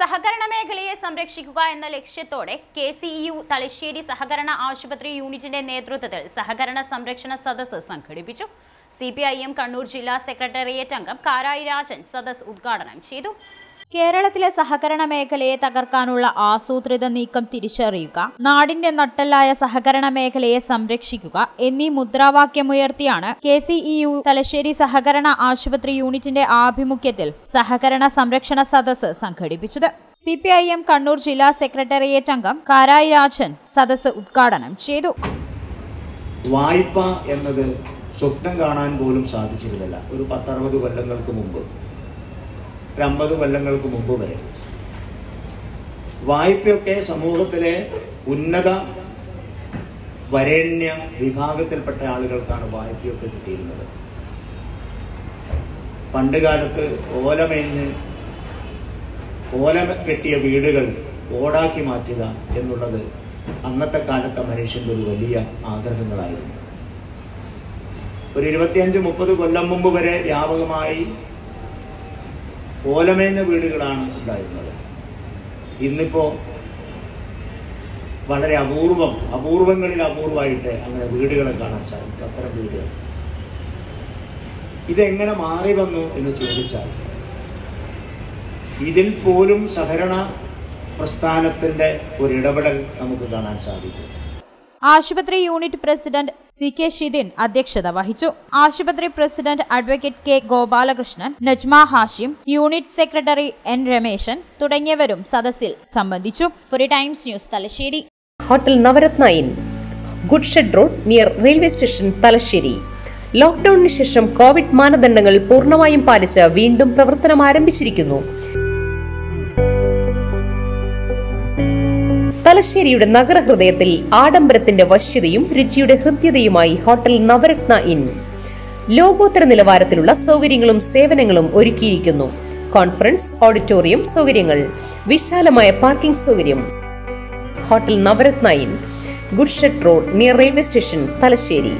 സഹകരണ മേഖലയെ സംരക്ഷിക്കുക എന്ന ലക്ഷ്യത്തോടെ കെ സി യു തലശ്ശേരി സഹകരണ ആശുപത്രി യൂണിറ്റിന്റെ നേതൃത്വത്തിൽ സഹകരണ സംരക്ഷണ സദസ്സ് സംഘടിപ്പിച്ചു. സി കണ്ണൂർ ജില്ലാ സെക്രട്ടേറിയറ്റ് അംഗം കാരായി രാജൻ സദസ് ഉദ്ഘാടനം ചെയ്തു. കേരളത്തിലെ സഹകരണ മേഖലയെ തകർക്കാനുള്ള ആസൂത്രിത നീക്കം തിരിച്ചറിയുക നാടിന്റെ നട്ടെല്ലായ സഹകരണ മേഖലയെ സംരക്ഷിക്കുക എന്നീ മുദ്രാവാക്യമുയർത്തിയാണ് K C E U Thalassery സഹകരണ ആശുപത്രി യൂണിറ്റിന്റെ ആഭിമുഖ്യത്തിൽ സഹകരണ സംരക്ഷണ സദസ് സംഘടിപ്പിച്ചത്. C P I M Kannur ജില്ലാ സെക്രട്ടേറിയറ്റ് അംഗം കാരായി രാജൻ സദസ്സ് ഉദ്ഘാടനം ചെയ്തു. വായ്പ എന്നത് സ്വപ്നം കാണാൻ പോലും സാധിച്ചിരുന്നില്ല. ഒരു പത്തറുപത് കൊല്ലങ്ങൾക്ക് മുമ്പ്. ഒരു അമ്പത് കൊല്ലങ്ങൾക്ക് മുമ്പ് വരെ. വായ്പയൊക്കെ സമൂഹത്തിലെ ഉന്നത വരേണ്യ വിഭാഗത്തിൽപ്പെട്ട ആളുകൾക്കാണ് വായ്പയൊക്കെ കിട്ടിയിരുന്നത്. പണ്ട് കാലത്ത് ഓലമേഞ്ഞ് ഓല കെട്ടിയ വീടുകൾ ഓടാക്കി മാറ്റുക എന്നുള്ളത് അന്നത്തെ കാലത്തെ മനുഷ്യന്റെ ഒരു വലിയ ആഗ്രഹങ്ങളായിരുന്നു. ഒരു ഇരുപത്തിയഞ്ച് മുപ്പത് കൊല്ലം മുമ്പ് വരെ വ്യാപകമായി ഓലമേഞ്ഞ വീടുകളാണ് ഉണ്ടായിരുന്നത്. ഇന്നിപ്പോ വളരെ അപൂർവം അപൂർവങ്ങളിൽ അപൂർവമായിട്ട് അങ്ങനെ വീടുകളെ കാണാൻ സാധിക്കും. അത്തരം വീടുകൾ. ഇതെങ്ങനെ മാറി വന്നു എന്ന് ചോദിച്ചാൽ ഇതിൽ പോലും സഹകരണ പ്രസ്ഥാനത്തിന്റെ ഒരു ഇടപെടൽ നമുക്ക് കാണാൻ സാധിക്കും. ആശുപത്രി unit president C K Shidin അധ്യക്ഷത വഹിച്ചു. ആശുപത്രി president advocate K Gopalakrishnan Najma Hashim unit secretary N Rameshan തുടങ്ങിയവരും സദസ്സിൽ സംബന്ധിച്ചു. ഫുറി Times News Thalassery. Hotel Navaratna inn good shed road near railway station Thalassery. ലോക്ക്ഡൌണിന് ശേഷം കോവിഡ് മാനദണ്ഡങ്ങൾ പൂർണമായും പാലിച്ച് വീണ്ടും പ്രവർത്തനം ആരംഭിച്ചിരിക്കുന്നു. തലശ്ശേരിയുടെ നഗരഹൃദയത്തിൽ ആഡംബരത്തിന്റെ വശ്യതയും രുചിയുടെ ഹൃദ്യതയുമായി ഹോട്ടൽ നവരത്ന ഇൻ. ലോകോത്തര നിലവാരത്തിലുള്ള സൗകര്യങ്ങളും സേവനങ്ങളും ഒരുക്കിയിരിക്കുന്നു. കോൺഫറൻസ് ഓഡിറ്റോറിയം സൗകര്യങ്ങൾ വിശാലമായ പാർക്കിംഗ് സൗകര്യം. Hotel Navaratna inn. Good shed road near railway station Thalassery.